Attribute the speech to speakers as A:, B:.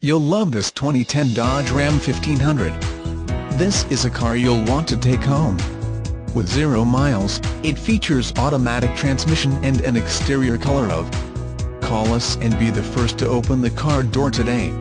A: You'll love this 2010 Dodge Ram 1500. This is a car you'll want to take home. With zero miles, it features automatic transmission and an exterior color of. Call us and be the first to open the car door today.